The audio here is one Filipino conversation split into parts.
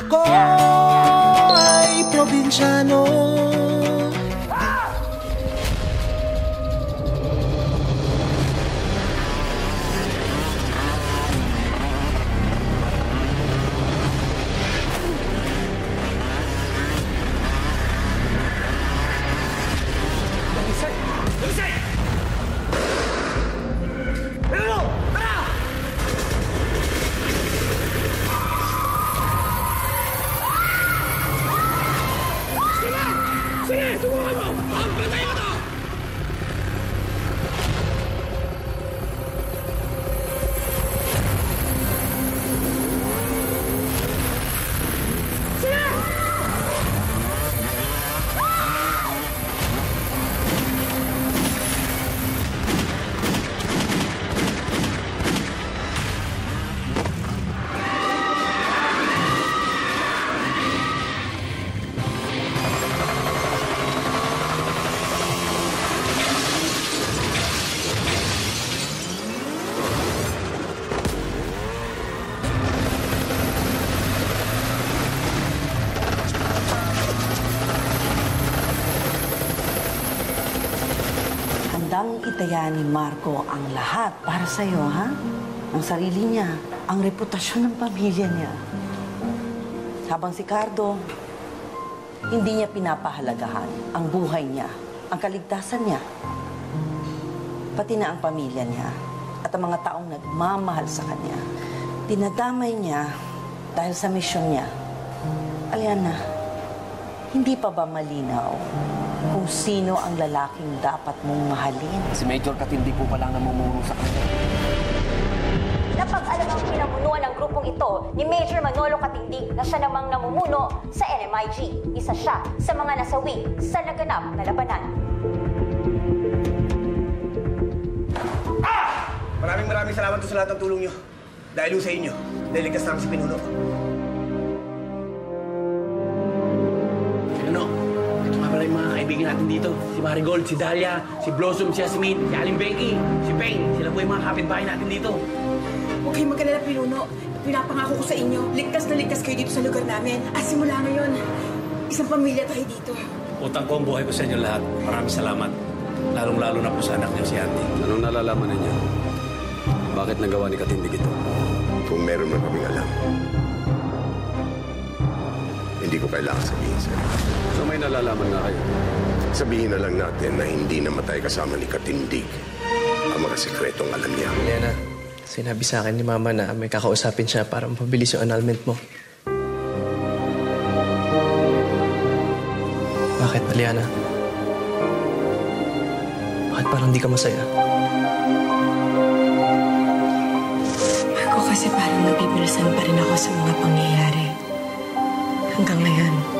Ako ay probinsyano Itaya ni Marco ang lahat para sa'yo, ha? Ang sarili niya, ang reputasyon ng pamilya niya. Habang si Cardo, hindi niya pinapahalagahan ang buhay niya, ang kaligtasan niya, pati na ang pamilya niya at ang mga taong nagmamahal sa kanya. Dinadamay niya dahil sa misyon niya. Aliana, hindi pa ba malinaw kung sino ang lalaking dapat mong mahalin? Si Major Katindi po pala ang namumuno sa kanya. Napag-alam ang pinamunuan ng grupong ito ni Major Manolo Katindig na siya namang namumuno sa NMIG. Isa siya sa mga nasawi sa naganap na labanan. Maraming maraming salamat sa lahat ng tulong nyo. Dahil sa inyo, naliligtas namin si Pinuno. Kaibigan natin dito. Si Marigold, si Dahlia, si Blossom, si Yasmin, si Aling Becky, si Peng. Sila po yung mga kapitbahay natin dito. Huwag kayong magkalala, Pinuno. Pinapangako ko sa inyo, ligtas na ligtas kayo dito sa lugar namin. At simula ngayon, isang pamilya tayo dito. Utang ko ang buhay ko sa inyo lahat. Maraming salamat. Lalong-lalo na po sa anak niyo si Andy. Anong nalalaman ninyo? Bakit nagawa ni Katindig ito? Kung meron man kaming alam, hindi ko kailangan sabihin sa'yo. So may nalalaman nga kayo. Sabihin na lang natin na hindi namatay kasama ni Katindig ang mga sikretong alam niya. Liana, sinabi sa akin ni Mama na may kakausapin siya para mapabilis yung annulment mo. Bakit, Liana? Bakit parang di ka masaya? Ako kasi parang nabibilisan pa rin ako sa mga pangyayari. Hanggang ngayon.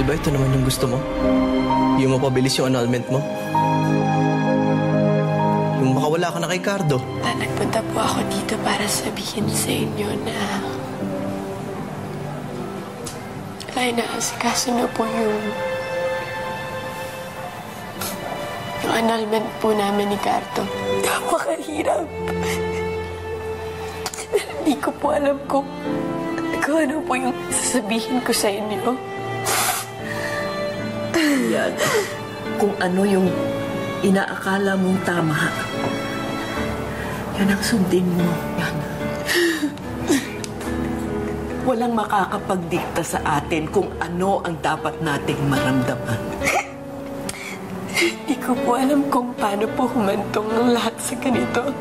Di ba ito naman yung gusto mo? Yung mapabilis yung annulment mo? Yung makawala ka na kay Cardo? Na nagpunta po ako dito para sabihin sa inyo na ay naasikaso na po yung yung annulment po namin ni Cardo. Napakahirap. Hindi ko po alam kung, kung ano po yung sasabihin ko sa inyo. Yan. Kung ano yung inaakala mong tama, yan ang sundin mo. Yan. Walang makakapagdikta sa atin kung ano ang dapat nating maramdaman. Hindi ko po alam kung paano po humantong ang lahat sa ganito.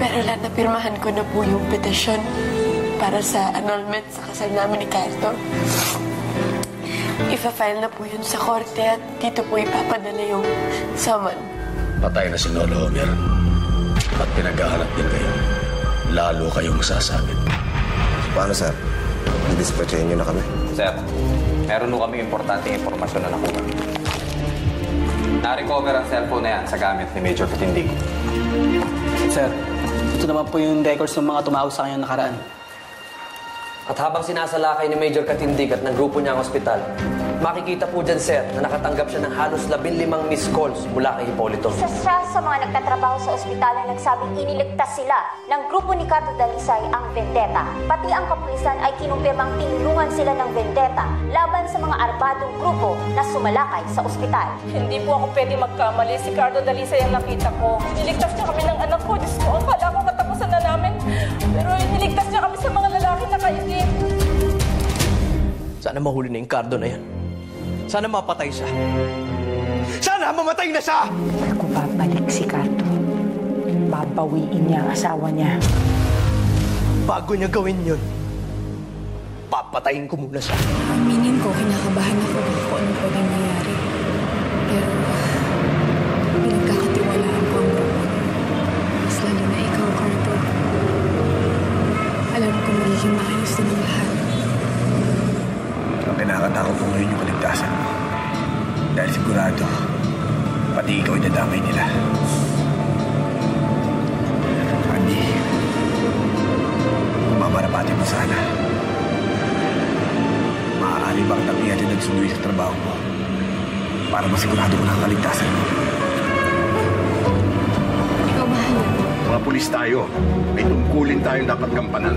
Pero lahat napirmahan ko na po yung petisyon para sa annulment sa kasal namin ni Carto. Ifa-file na po yun sa korte at dito po ipapadala yung saman. Patay na si Lolo Homer. At pinaghahanap din kayo. Lalo kayong sasabit. Paano, sir? Didispatchahin niyo na kami. Sir, meron nung kami importanteng impormasyon na nakuha. Na-recover ang cellphone na yan sa gamit ni Major Katindig. Sir, ito naman po yung records ng mga tumawag sa kanya nakaraan. At habang sinasalakay ni Major Katindig at ng grupo niya ang ospital, Makikita po dyan, sir, na nakatanggap siya ng halos 15 miss calls mula kay Hipolito. Isa siya sa mga nagtatrabaho sa ospital na nagsabing iniligtas sila ng grupo ni Cardo Dalisay ang vendetta. Pati ang kapulisan ay kinumpirmang tinulungan sila ng vendetta laban sa mga arbadong grupo na sumalakay sa ospital. Hindi po ako pwede magkamali. Si Cardo Dalisay ang nakita ko. Niligtas niya kami ng anak ko. Diyos ko, akala ko katapusan na namin. Pero niligtas niya kami sa mga lalaki Sana mahuli na yung Cardo na yan. Sana mapatay siya. Sana mamatay na siya! Kung babalik si Cardo, babawiin niya ang asawa niya. Bago niya gawin yun, papatayin ko muna siya. Aminin ko, kinakabahan ako kung ano pwedeng nangyari. Ko magiging maayos din ang lahat. Ang kinakatakot ko ngayon yung kaligtasan mo. Dahil sigurado, pati ikaw ay dadamay nila. Andy, kung mamarapati mo sana, maaari ba kitang ihatid at sunduin sa trabaho mo para masigurado ko na ang kaligtasan mo? Ikaw bahala. Mga pulis tayo. May tungkulin tayong dapat gampanan.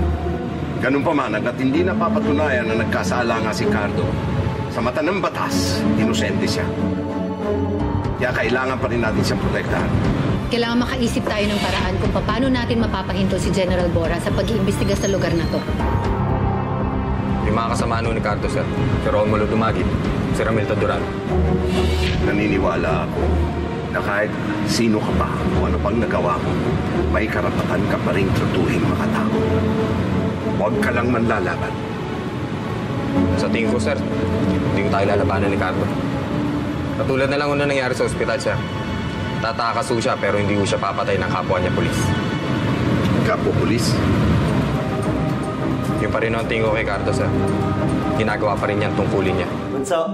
Ganun pa man, at hindi napapatunayan na nagkasala nga si Cardo. Sa mata ng batas, inosente siya. Kaya kailangan pa rin natin siyang protektahan. Kailangan makaisip tayo ng paraan kung paano natin mapapahinto si General Bora sa pag-iimbestiga sa lugar na to. Yung mga kasama ni Cardo, sir. Si Romulo Dumagit, si Ramil Taduran. Naniniwala ako na kahit sino ka pa o ano pang nagawa mo, may karapatan ka pa rin tratuhin mga tao. Huwag ka lang manlalaban. Sa tingin ko, sir, hindi ko tayo lalabanan ni Cardo. Katulad na lang una nangyari sa ospital, sir. Tatakas ho siya pero hindi ho siya papatay ng kapwa niya polis. Kapo pulis? Yung pa rin ang tingin ko kay Cardo, sir. Ginagawa pa rin niya tungkulin niya. Bunso,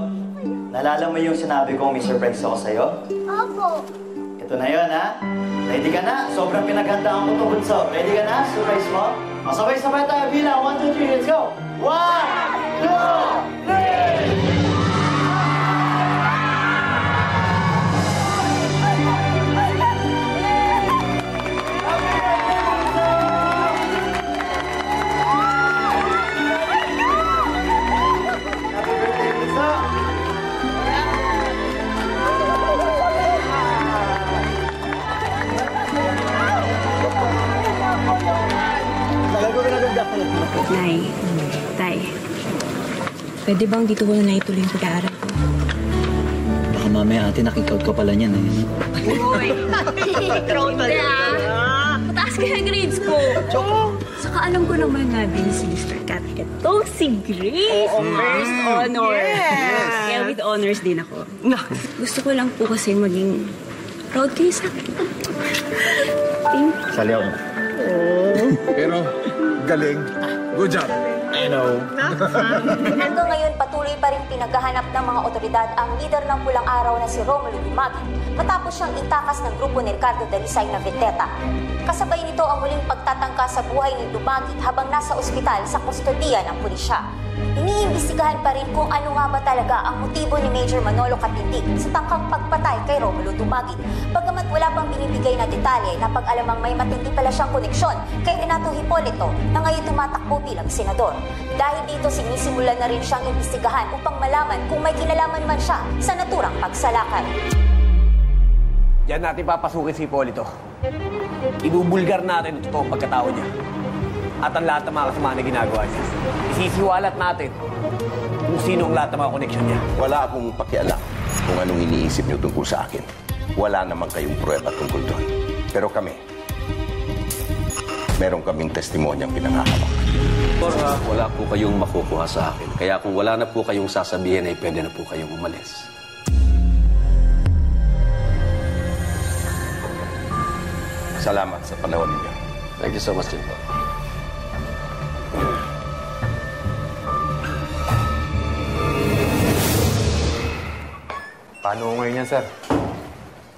naalala mo yung sinabi ko may surprise ako sa'yo? Opo. Ito na yun, ha? Ready ka na? Sobrang pinaghandaan ko to, Bunso. Ready ka na? Surprise mo? 马上为上面带来 vlog one two three let's go Nay, Tay, pwede bang dito ko na naituloy yung pag-aaral ko? Baka mamaya ate nakikout ka pala niyan, eh. Uy! Crowd ka Mataas kaya grades ko. Saka alam ko naman na din si Mr. Kat. Ito si Grace. Oo, First ma'am. honor. Yes. Kaya with honors din ako. Gusto ko lang po kasi maging proud kayo sa akin. Thank you. Sali ako. Pero, galing. Good job. I know. Hanggang ngayon, patuloy pa rin pinaghahanap ng mga otoridad ang leader ng pulang araw na si Romulo Dumagit matapos siyang itakas ng grupo ni Ricardo Dalisay na Vendetta. Kasabay nito ang muling pagtatangka sa buhay ni Dumagit habang nasa ospital sa kustodiya ng pulisya. Iniimbestigahan pa rin kung ano nga ba talaga ang motibo ni Major Manolo Katindig sa tangkang pagpatay kay Romulo Dumagit. Bagamat wala pang binibigay na detalye na pag-alamang may matindi pala siyang koneksyon kay Renato Hipolito na ngayon tumatakbo bilang senador. Dahil dito sinisimulan na rin siyang imbestigahan upang malaman kung may kinalaman man siya sa naturang pagsalakay. Diyan natin papasukin si Hipolito. Ibubulgar natin ang totoong pagkatao niya. At ang lahat ng mga kasama na ginagawa niya. Isisiwalat natin kung sino ang lahat ng mga koneksyon niya. Wala akong pakialam kung anong iniisip niyo tungkol sa akin. Wala naman kayong pruweba tungkol doon. Pero kami, meron kaming testimonyang pinangahawak. Bora, wala po kayong makukuha sa akin. Kaya kung wala na po kayong sasabihin, ay pwede na po kayong umalis. Salamat sa panahon ninyo. Thank you so much din po. Paano ngayon yan, sir?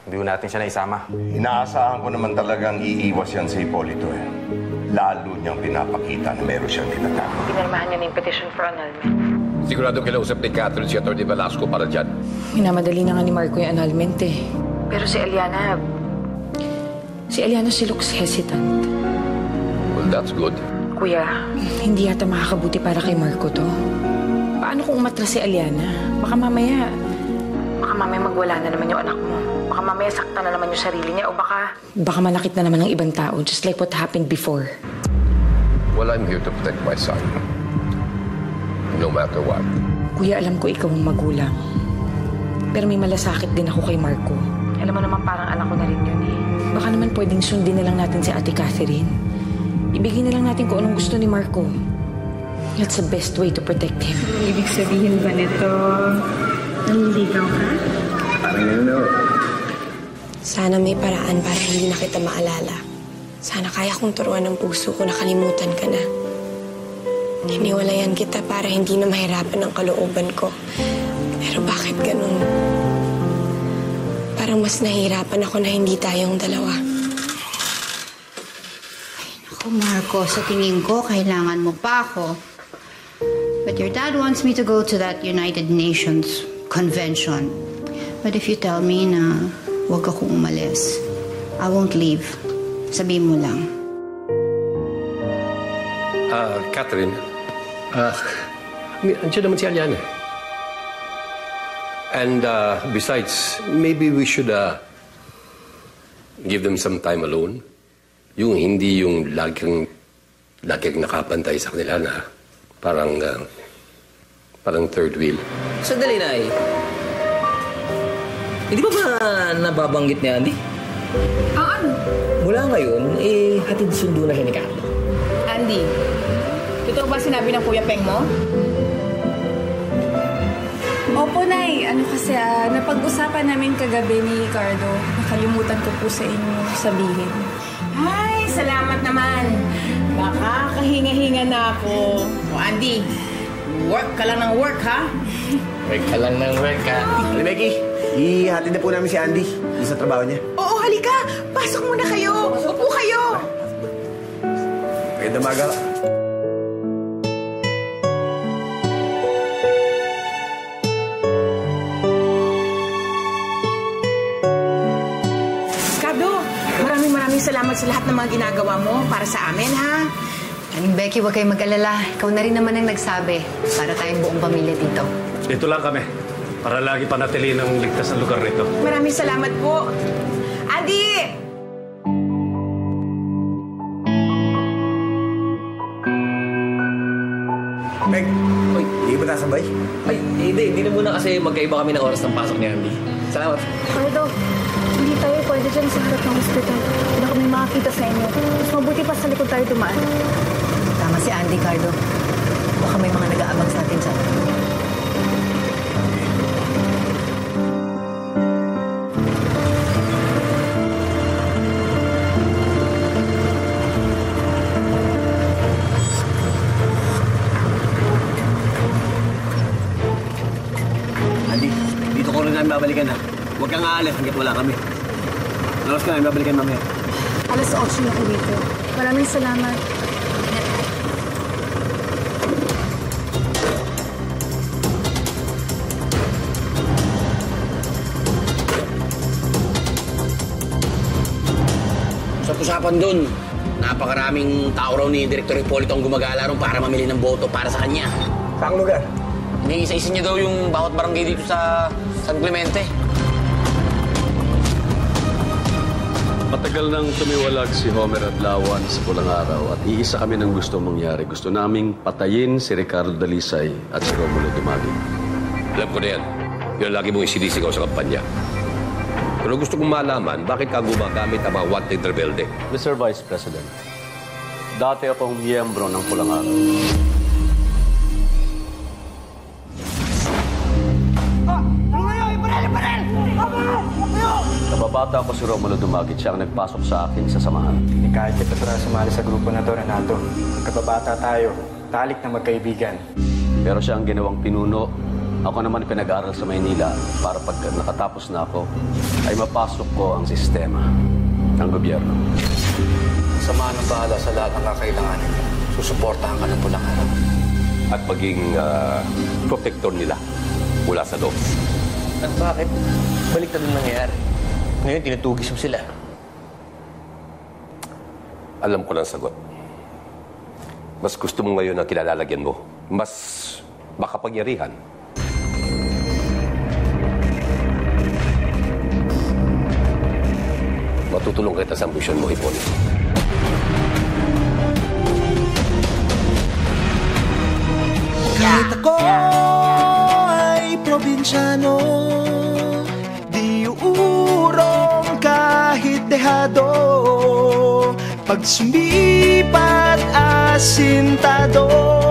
Hindi ko natin siya naisama. Inaasahan ko naman talagang iiwas yan si Hipolito eh. Lalo niyang pinapakita na meron siyang tinatago. Pinirmahan niya na yung petition for annulment. Sigurado kilausap ni Catherine si Atty. Velasco para dyan. Minamadali na nga ni Marco yung annulment eh. Pero si Eliana... Si Eliana, she looks hesitant. Well, that's good. Kuya, hindi yata makakabuti para kay Marco to. Paano kung umatras si Eliana? Baka mamaya... Baka mamaya magwala na naman yung anak mo. Baka mamaya sakta na naman yung sarili niya o baka... Baka manakit na naman ng ibang tao, just like what happened before. Well, I'm here to protect my son. No matter what. Kuya, alam ko ikaw ang magulang. Pero may malasakit din ako kay Marco. Alam mo naman parang anak ko na rin yun eh. Baka naman pwedeng sundin na lang natin si Ate Catherine. Ibigay na lang natin kung anong gusto ni Marco. That's the best way to protect him. Ibig sabihin ba nito, nanliligaw ka? Parang yun na. Sana may paraan para hindi na kita maalala. Sana kaya kong turuan ng puso ko na kalimutan ka na. Hiniwalayan kita para hindi na mahirapan ang kalooban ko. Pero bakit ganun? Parang mas nahihirapan ako na hindi tayong dalawa. Ako, Marco, sa tingin ko, kailangan mo pa ako. But your dad wants me to go to that United Nations convention. But if you tell me na huwag akong umalis, I won't leave. Sabihin mo lang. Ah, Catherine. Ah, andiyan naman si Aliana. And uh, besides, maybe we should uh, give them some time alone. Yung hindi yung laging, laging nakapantay sa kanila na parang, uh, parang third wheel. Sandali na eh. Hindi ba ba nababanggit ni Andy? Ang ano? Mula ngayon, eh, hatid sundo na siya ni Carlo. Andy, totoo ba sinabi ng Kuya Peng mo? Opo, Nay. Ano kasi, ah, napag-usapan namin kagabi ni Ricardo. Nakalimutan ko po sa inyo sabihin. Ay, salamat naman. Baka kahinga-hinga na ako. O Andy, work ka lang ng work, ha? Work ka lang ng work, ha? Alam, Becky, ihatid na po namin si Andy doon sa trabaho niya. Oo, halika. Pasok muna kayo. Upo kayo. Maganda maga. Ricardo, maraming maraming salamat sa lahat ng mga ginagawa mo para sa amin, ha? Aling Becky, huwag kayong mag-alala. Ikaw na rin naman ang nagsabi para tayong buong pamilya dito. Dito lang kami. Para lagi panatiliin ang ligtas na lugar nito. Maraming salamat po. Andy! Meg, uy, hindi ba nasabay? Ay, hindi. Hindi na muna kasi magkaiba kami ng oras ng pasok ni Andy. Salamat. Cardo, hindi tayo pwede dyan sa harap ng hospital. Hindi na kami makakita sa inyo. Mas mabuti pa sa likod tayo dumaan. Tama si Andy, Carlo. Baka may mga nag-aabang sa atin dyan. Andy, aalis hanggat wala kami. Lalas ka namin babalikan mamaya. Alas 8 na po dito. Maraming salamat. Sa usapan dun, napakaraming tao raw ni Director Hipolito ang gumagala ron para mamili ng boto para sa kanya. Saan lugar? Iniisa-isa niya daw yung bawat barangay dito sa San Clemente. Matagal nang tumiwalag si Homer at Lawan sa pulang araw at iisa kami ng gusto mangyari. Gusto naming patayin si Ricardo Dalisay at si Romulo Dumagi. Alam ko na yan. Yun lagi mong isinisigaw sa kampanya. Pero gusto kong malaman, bakit ka gumagamit ang mga wanted rebelde? Mr. Vice President, dati akong miyembro ng pulang araw. Kababata ko si Romulo Dumagit, siya ang nagpasok sa akin sa samahan. Hindi kahit kita na sumali sa grupo na to, Renato. Magkababata tayo. Talik na magkaibigan. Pero siya ang ginawang pinuno. Ako naman pinag-aral sa Maynila para pag nakatapos na ako, ay mapasok ko ang sistema ng gobyerno. Samahan ng bahala sa lahat ng kakailanganin. Susuportahan ka ng araw. at maging ah, protector nila mula sa loob. At bakit? Balik na din nangyayari. Ngayon, tinutugis mo sila. Alam ko ng sagot. Mas gusto mo ngayon ang kinalalagyan mo. Mas makapangyarihan. Matutulong kita sa ambisyon mo, Ipon. Kahit ako ay probinsyano dehado Pag sumipat asintado